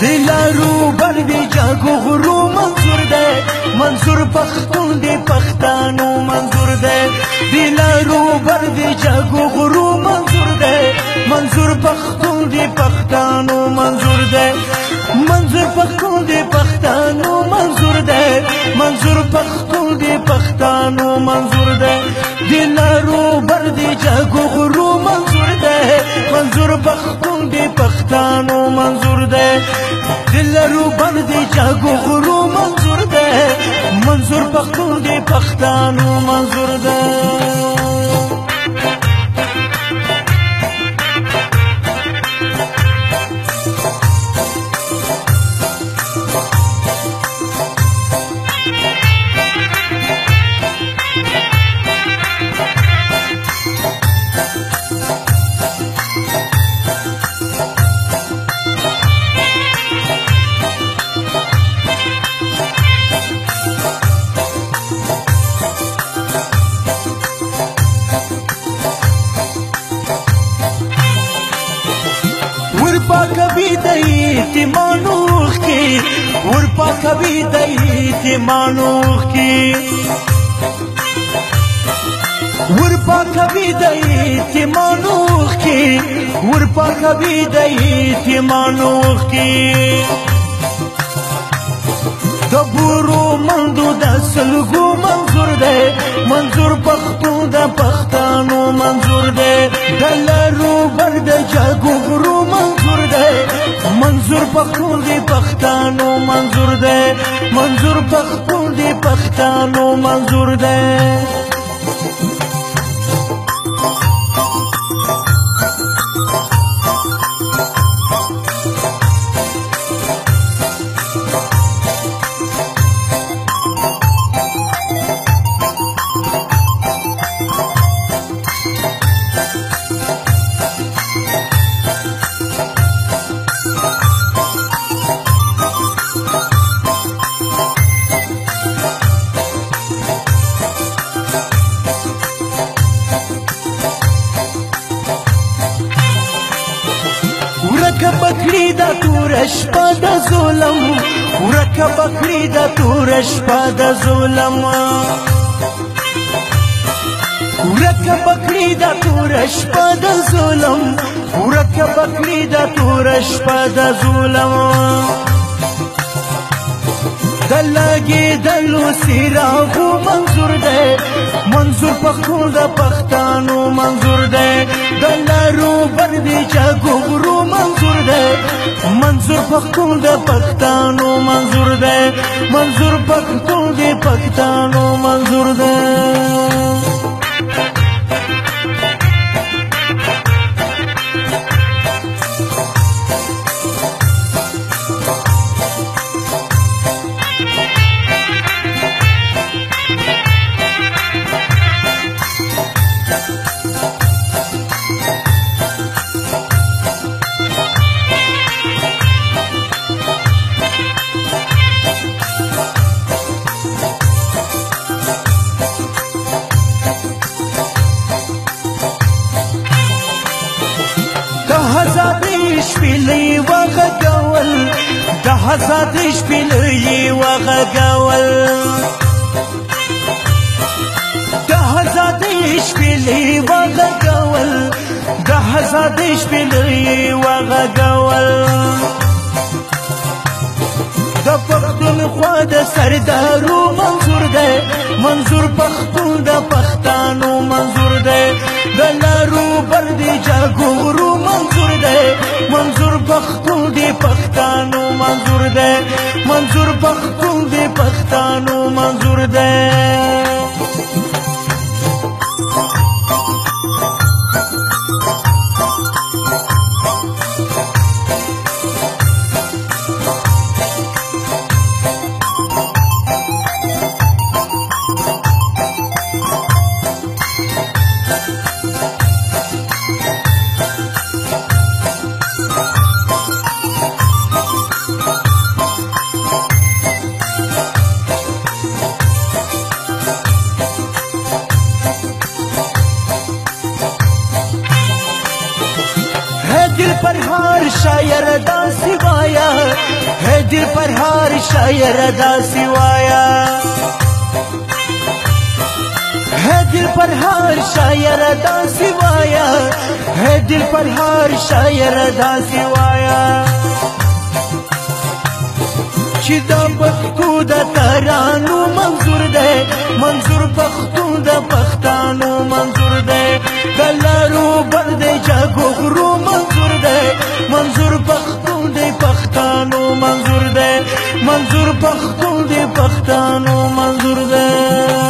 دیلارو بر دی جاگو غرو منظور ده منظور پختون دی پختانو منظور ده دیلارو بر دی جاگو غرو منظور پختون دی پختانو منظور دی منظور پختون دی پختانو منظور دی منظور پختون دی پختانو منظور دی دینارو بر دی جاگو غرو منظور دی منظور پختون دی پختانو منظور دی دلارو بر دی جاگو غرو منظور دی منظور پختون دی پختانو منظور دی ایتمانوخ کی ورپاکوي د ایتمانوخ کی ورپاکوي د ایتمانوخ کی ورپاکوي د ایتمانوخ کی د بورو مندو د سلګو منظور دی منظور پختو د پختانو منظور دی د لرو بر د جګو پخپل دی پختانو منظور ده منظور پخپل دی پختانو منظور ده شپه د ظلم ورکه بکړی د تور شپه د ظلم ورکه بکړی د تور شپه د ظلم ورکه بکړی د تور شپه د ظلم د لګېدلو څراغو منظور دی منظور پښتو د پښتانو منظور دی د لارو بر دې چګورو منظور دی منظور پښتو د پښتانو منظور دی منظور پښتو د پښتانو منظور هزارې شپېلې وغږول د هزارې شپېلې وغږول د هزارې شپېلې وغږول د هزارې شپېلې وغږول د پختون خوا د سردارو منظور دی منظور پختون د پښتانو منظور پختون دی پختانو منظور دی منظور پختون دی پرهار شاعر داسې وایا هې دې پرهار شاعر داسې وایا ہے دل پر ہار شاعر ادا سوایا ہے دل پر ہار شاعر ادا سوایا چې دا پښتو د ترانو منظور دی منظور پښتو منظور پختون دی پختانو منظور ده